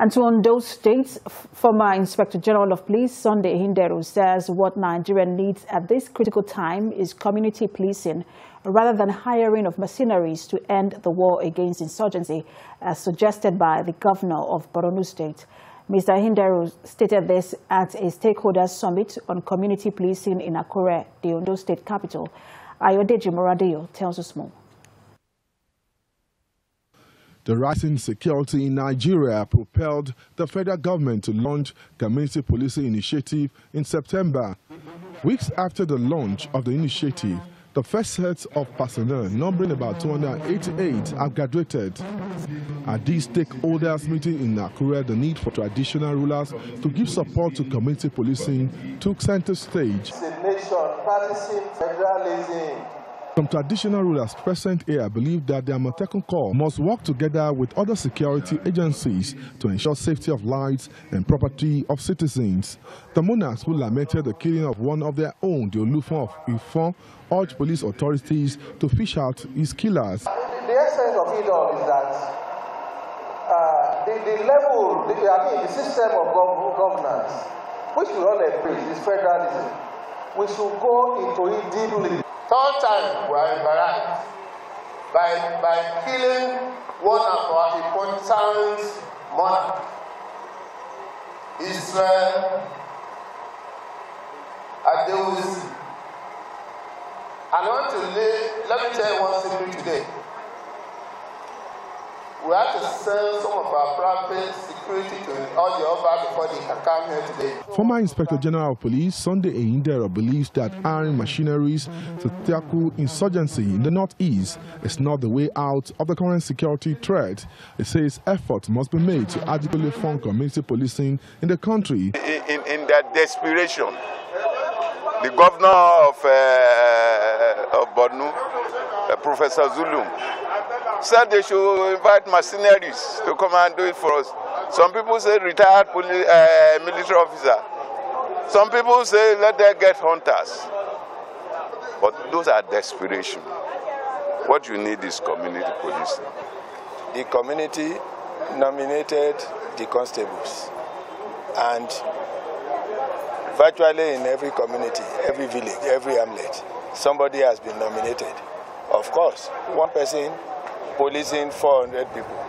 And so on those states, former Inspector General of Police Sunday Ehindero says what Nigeria needs at this critical time is community policing rather than hiring of mercenaries to end the war against insurgency, as suggested by the governor of Borno State. Mr. Ehindero stated this at a stakeholders summit on community policing in Akure, the Ondo State capital. Ayodeji Moradeyo tells us more. The rising security in Nigeria propelled the federal government to launch Community Policing Initiative in September. Weeks after the launch of the initiative, the first set of personnel, numbering about 288, have graduated. At this stakeholders meeting in Akure, the need for traditional rulers to give support to community policing took center stage. The nation practicing federalism some traditional rulers present here believe that the Amotekun Corps must work together with other security agencies to ensure safety of lives and property of citizens. The monarchs who lamented the killing of one of their own, the Olufon of Ifon, urged police authorities to fish out his killers. The essence of it all is that uh, the, the, level, the, I mean the system of gov governance, which we all embrace, is federalism. We should go into it deeply. Time we are embarrassed by, by killing one of our important monarchs, Israel Adewusi. And I want to lay, let me tell you one secret today. We have to send some of our private security to all the over before they can come here today. Former Inspector General of Police Sunday Ehindero believes that hiring machineries to tackle insurgency in the northeast is not the way out of the current security threat. He says efforts must be made to adequately fund community policing in the country. In, in, in their desperation, the governor of, uh, of Borno, uh, Professor Zulum, said they should invite mercenaries to come and do it for us. Some people say retired uh, military officer. Some people say let them get hunters. But those are desperation. What you need is community policing. The community nominated the constables and virtually in every community, every village, every hamlet, somebody has been nominated. Of course, one person policing 400 people.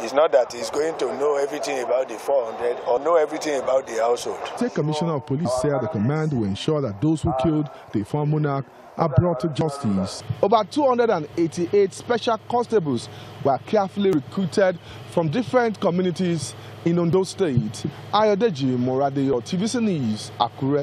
It's not that he's going to know everything about the 400 or know everything about the household. State Commissioner of Police said the command will ensure that those who killed the former monarch are brought to justice. Over 288 special constables were carefully recruited from different communities in Ondo State. Ayodeji Moradeyo, TVC News, Akure.